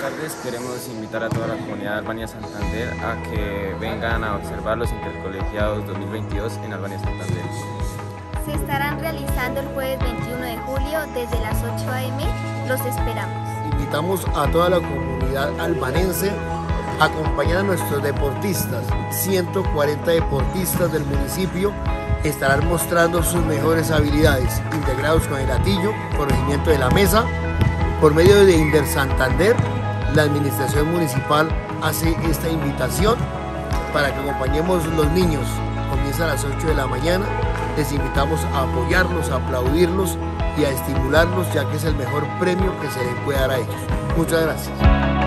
tardes. Queremos invitar a toda la comunidad de Albania Santander a que vengan a observar los intercolegiados 2022 en Albania Santander. Se estarán realizando el jueves 21 de julio desde las 8 a.m. Los esperamos. Invitamos a toda la comunidad albanense a acompañar a nuestros deportistas. 140 deportistas del municipio estarán mostrando sus mejores habilidades, integrados con el gatillo, conocimiento de la mesa, por medio de Inder Santander, la administración municipal hace esta invitación para que acompañemos los niños. Comienza a las 8 de la mañana. Les invitamos a apoyarlos, a aplaudirlos y a estimularlos, ya que es el mejor premio que se puede dar a ellos. Muchas gracias.